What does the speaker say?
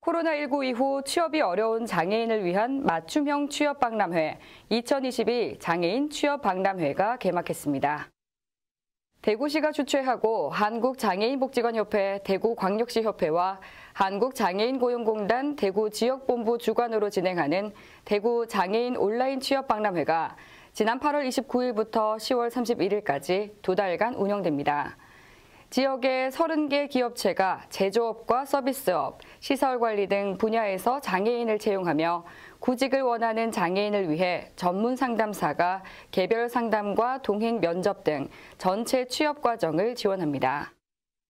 코로나19 이후 취업이 어려운 장애인을 위한 맞춤형 취업 박람회 2022 장애인 취업 박람회가 개막했습니다. 대구시가 주최하고 한국장애인복지관협회 대구광역시협회와 한국장애인고용공단 대구지역본부 주관으로 진행하는 대구 장애인 온라인 취업 박람회가 지난 8월 29일부터 10월 31일까지 두 달간 운영됩니다. 지역의 30개 기업체가 제조업과 서비스업, 시설관리 등 분야에서 장애인을 채용하며 구직을 원하는 장애인을 위해 전문 상담사가 개별 상담과 동행 면접 등 전체 취업 과정을 지원합니다.